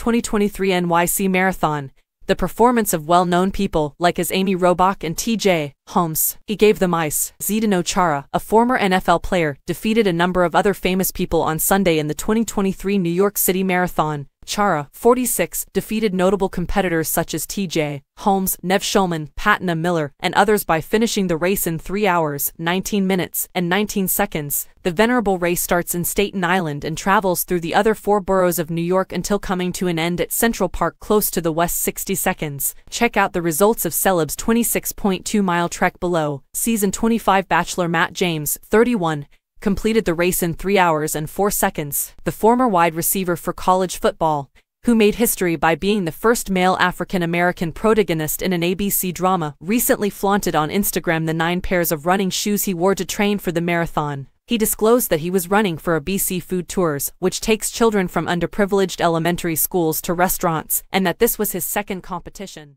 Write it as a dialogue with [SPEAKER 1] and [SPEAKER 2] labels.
[SPEAKER 1] 2023 NYC Marathon, the performance of well-known people like as Amy Robach and T.J. Holmes. He gave them ice. Zdeno Chara, a former NFL player, defeated a number of other famous people on Sunday in the 2023 New York City Marathon, Chara, 46, defeated notable competitors such as TJ, Holmes, Nev Schulman, Patna Miller, and others by finishing the race in 3 hours, 19 minutes, and 19 seconds. The venerable race starts in Staten Island and travels through the other four boroughs of New York until coming to an end at Central Park close to the west 60 seconds. Check out the results of Celeb's 26.2 mile trek below. Season 25 Bachelor Matt James, 31, completed the race in 3 hours and 4 seconds. The former wide receiver for college football, who made history by being the first male African-American protagonist in an ABC drama, recently flaunted on Instagram the nine pairs of running shoes he wore to train for the marathon. He disclosed that he was running for ABC Food Tours, which takes children from underprivileged elementary schools to restaurants, and that this was his second competition.